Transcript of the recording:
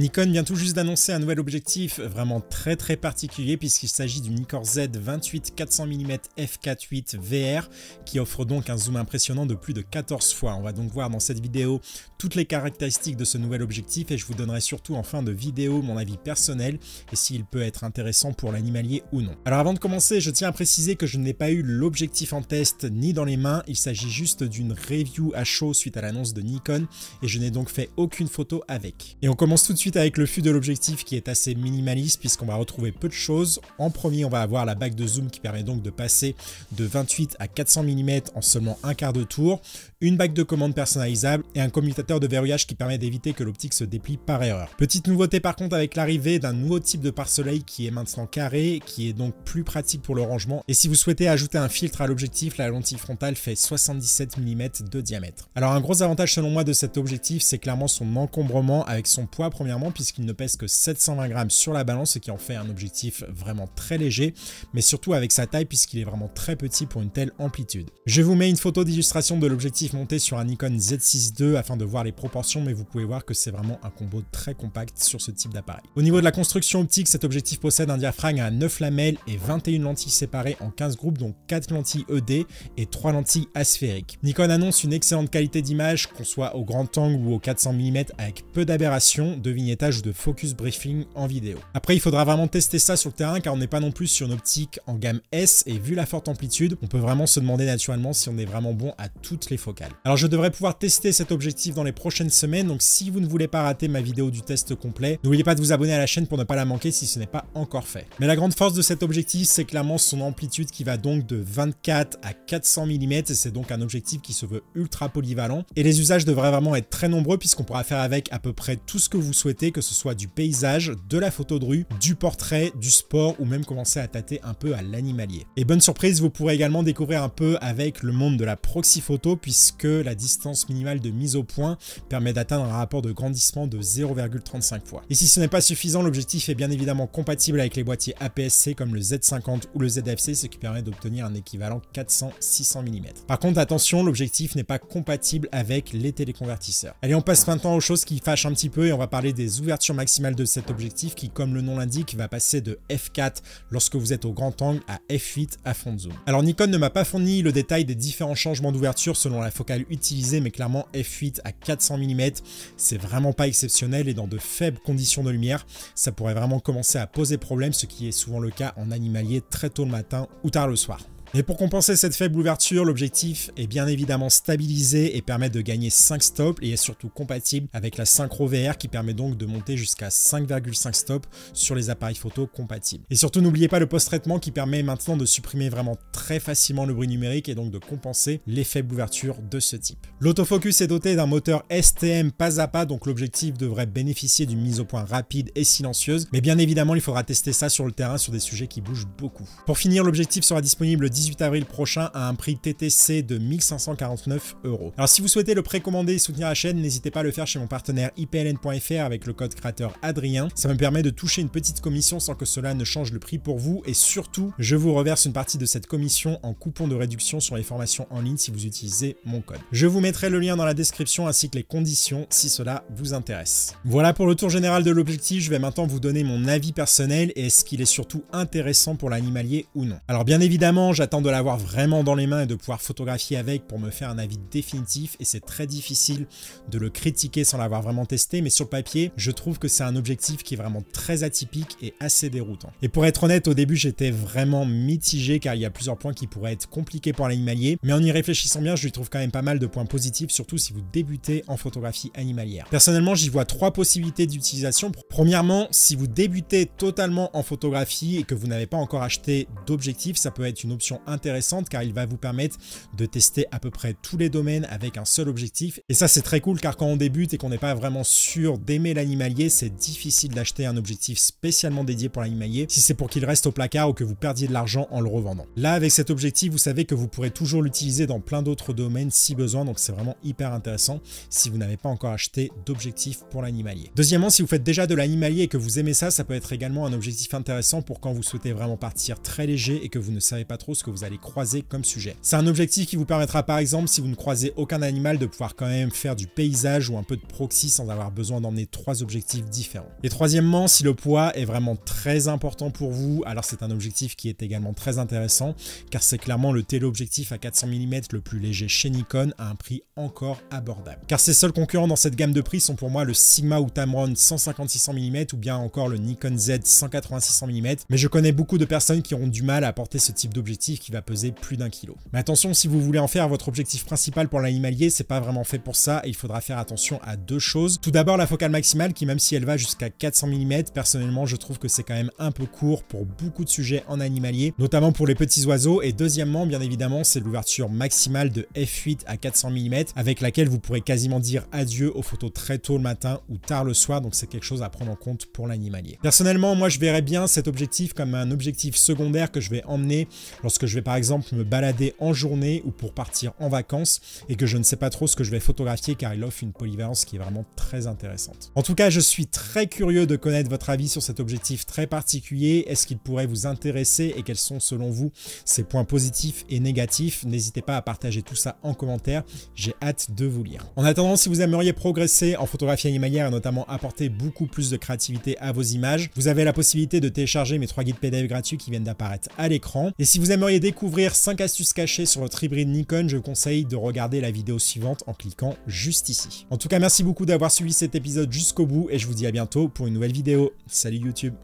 Nikon vient tout juste d'annoncer un nouvel objectif vraiment très très particulier puisqu'il s'agit du Nikkor Z 28 400 mm f4.8 VR qui offre donc un zoom impressionnant de plus de 14 fois. On va donc voir dans cette vidéo toutes les caractéristiques de ce nouvel objectif et je vous donnerai surtout en fin de vidéo mon avis personnel et s'il peut être intéressant pour l'animalier ou non. Alors avant de commencer, je tiens à préciser que je n'ai pas eu l'objectif en test ni dans les mains, il s'agit juste d'une review à chaud suite à l'annonce de Nikon et je n'ai donc fait aucune photo avec. Et on commence tout de suite avec le fût de l'objectif qui est assez minimaliste puisqu'on va retrouver peu de choses. En premier, on va avoir la bague de zoom qui permet donc de passer de 28 à 400 mm en seulement un quart de tour, une bague de commande personnalisable et un commutateur de verrouillage qui permet d'éviter que l'optique se déplie par erreur. Petite nouveauté par contre avec l'arrivée d'un nouveau type de pare-soleil qui est maintenant carré, qui est donc plus pratique pour le rangement. Et si vous souhaitez ajouter un filtre à l'objectif, la lentille frontale fait 77 mm de diamètre. Alors un gros avantage selon moi de cet objectif, c'est clairement son encombrement avec son poids premièrement, puisqu'il ne pèse que 720 grammes sur la balance, ce qui en fait un objectif vraiment très léger, mais surtout avec sa taille puisqu'il est vraiment très petit pour une telle amplitude. Je vous mets une photo d'illustration de l'objectif monté sur un Nikon Z6 II afin de voir les proportions, mais vous pouvez voir que c'est vraiment un combo très compact sur ce type d'appareil. Au niveau de la construction optique, cet objectif possède un diaphragme à 9 lamelles et 21 lentilles séparées en 15 groupes, donc 4 lentilles ED et 3 lentilles asphériques. Nikon annonce une excellente qualité d'image, qu'on soit au grand angle ou au 400 mm avec peu d'aberrations, ou de focus briefing en vidéo. Après, il faudra vraiment tester ça sur le terrain car on n'est pas non plus sur une optique en gamme S et vu la forte amplitude, on peut vraiment se demander naturellement si on est vraiment bon à toutes les focales. Alors je devrais pouvoir tester cet objectif dans les prochaines semaines, donc si vous ne voulez pas rater ma vidéo du test complet, n'oubliez pas de vous abonner à la chaîne pour ne pas la manquer si ce n'est pas encore fait. Mais la grande force de cet objectif, c'est clairement son amplitude qui va donc de 24 à 400 mm, et c'est donc un objectif qui se veut ultra polyvalent. Et les usages devraient vraiment être très nombreux puisqu'on pourra faire avec à peu près tout ce que vous souhaitez, que ce soit du paysage, de la photo de rue, du portrait, du sport ou même commencer à tâter un peu à l'animalier. Et bonne surprise, vous pourrez également découvrir un peu avec le monde de la proxy photo puisque la distance minimale de mise au point permet d'atteindre un rapport de grandissement de 0,35 fois. Et si ce n'est pas suffisant, l'objectif est bien évidemment compatible avec les boîtiers APS-C comme le Z50 ou le ZFC, ce qui permet d'obtenir un équivalent 400-600 mm. Par contre, attention, l'objectif n'est pas compatible avec les téléconvertisseurs. Allez, on passe maintenant aux choses qui fâchent un petit peu et on va parler des ouvertures maximales de cet objectif qui, comme le nom l'indique, va passer de f4 lorsque vous êtes au grand angle à f8 à fond de zoom. Alors Nikon ne m'a pas fourni le détail des différents changements d'ouverture selon la focale utilisée, mais clairement f8 à 400 mm, c'est vraiment pas exceptionnel et dans de faibles conditions de lumière, ça pourrait vraiment commencer à poser problème, ce qui est souvent le cas en animalier très tôt le matin ou tard le soir. Et pour compenser cette faible ouverture, l'objectif est bien évidemment stabilisé et permet de gagner 5 stops et est surtout compatible avec la Synchro VR qui permet donc de monter jusqu'à 5,5 stops sur les appareils photo compatibles. Et surtout n'oubliez pas le post-traitement qui permet maintenant de supprimer vraiment très facilement le bruit numérique et donc de compenser les faibles ouvertures de ce type. L'autofocus est doté d'un moteur STM pas à pas donc l'objectif devrait bénéficier d'une mise au point rapide et silencieuse mais bien évidemment il faudra tester ça sur le terrain sur des sujets qui bougent beaucoup. Pour finir l'objectif sera disponible 18 avril prochain à un prix TTC de 1549 euros. Alors si vous souhaitez le précommander et soutenir la chaîne, n'hésitez pas à le faire chez mon partenaire ipln.fr avec le code créateur Adrien. Ça me permet de toucher une petite commission sans que cela ne change le prix pour vous et surtout, je vous reverse une partie de cette commission en coupon de réduction sur les formations en ligne si vous utilisez mon code. Je vous mettrai le lien dans la description ainsi que les conditions si cela vous intéresse. Voilà pour le tour général de l'objectif, je vais maintenant vous donner mon avis personnel et est-ce qu'il est surtout intéressant pour l'animalier ou non. Alors bien évidemment, j'attends de l'avoir vraiment dans les mains et de pouvoir photographier avec pour me faire un avis définitif et c'est très difficile de le critiquer sans l'avoir vraiment testé mais sur le papier je trouve que c'est un objectif qui est vraiment très atypique et assez déroutant. Et pour être honnête au début j'étais vraiment mitigé car il y a plusieurs points qui pourraient être compliqués pour l'animalier mais en y réfléchissant bien je lui trouve quand même pas mal de points positifs surtout si vous débutez en photographie animalière. Personnellement j'y vois trois possibilités d'utilisation. Premièrement si vous débutez totalement en photographie et que vous n'avez pas encore acheté d'objectif ça peut être une option intéressante car il va vous permettre de tester à peu près tous les domaines avec un seul objectif. Et ça c'est très cool car quand on débute et qu'on n'est pas vraiment sûr d'aimer l'animalier, c'est difficile d'acheter un objectif spécialement dédié pour l'animalier si c'est pour qu'il reste au placard ou que vous perdiez de l'argent en le revendant. Là avec cet objectif, vous savez que vous pourrez toujours l'utiliser dans plein d'autres domaines si besoin, donc c'est vraiment hyper intéressant si vous n'avez pas encore acheté d'objectif pour l'animalier. Deuxièmement, si vous faites déjà de l'animalier et que vous aimez ça, ça peut être également un objectif intéressant pour quand vous souhaitez vraiment partir très léger et que vous ne savez pas trop ce que vous allez croiser comme sujet. C'est un objectif qui vous permettra par exemple, si vous ne croisez aucun animal, de pouvoir quand même faire du paysage ou un peu de proxy sans avoir besoin d'emmener trois objectifs différents. Et troisièmement, si le poids est vraiment très important pour vous, alors c'est un objectif qui est également très intéressant, car c'est clairement le téléobjectif à 400 mm le plus léger chez Nikon à un prix encore abordable. Car ses seuls concurrents dans cette gamme de prix sont pour moi le Sigma ou Tamron 156 mm ou bien encore le Nikon Z 186 mm, mais je connais beaucoup de personnes qui auront du mal à porter ce type d'objectif qui va peser plus d'un kilo. Mais attention, si vous voulez en faire votre objectif principal pour l'animalier, c'est pas vraiment fait pour ça et il faudra faire attention à deux choses. Tout d'abord, la focale maximale qui même si elle va jusqu'à 400 mm, personnellement je trouve que c'est quand même un peu court pour beaucoup de sujets en animalier, notamment pour les petits oiseaux. Et deuxièmement, bien évidemment, c'est l'ouverture maximale de f8 à 400 mm avec laquelle vous pourrez quasiment dire adieu aux photos très tôt le matin ou tard le soir, donc c'est quelque chose à prendre en compte pour l'animalier. Personnellement, moi je verrais bien cet objectif comme un objectif secondaire que je vais emmener lorsque je vais par exemple me balader en journée ou pour partir en vacances et que je ne sais pas trop ce que je vais photographier car il offre une polyvalence qui est vraiment très intéressante. En tout cas, je suis très curieux de connaître votre avis sur cet objectif très particulier. Est-ce qu'il pourrait vous intéresser et quels sont selon vous ses points positifs et négatifs? N'hésitez pas à partager tout ça en commentaire. J'ai hâte de vous lire. En attendant, si vous aimeriez progresser en photographie animalière et notamment apporter beaucoup plus de créativité à vos images, vous avez la possibilité de télécharger mes trois guides PDF gratuits qui viennent d'apparaître à l'écran. Et si vous aimeriez découvrir 5 astuces cachées sur votre hybride Nikon, je vous conseille de regarder la vidéo suivante en cliquant juste ici. En tout cas, merci beaucoup d'avoir suivi cet épisode jusqu'au bout et je vous dis à bientôt pour une nouvelle vidéo. Salut YouTube